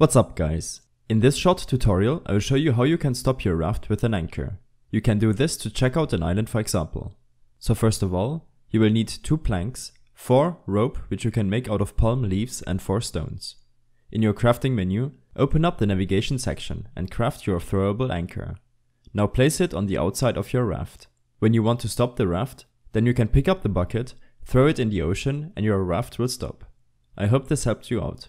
What's up guys? In this short tutorial I will show you how you can stop your raft with an anchor. You can do this to check out an island for example. So first of all, you will need 2 planks, 4 rope which you can make out of palm leaves and 4 stones. In your crafting menu, open up the navigation section and craft your throwable anchor. Now place it on the outside of your raft. When you want to stop the raft, then you can pick up the bucket, throw it in the ocean and your raft will stop. I hope this helped you out.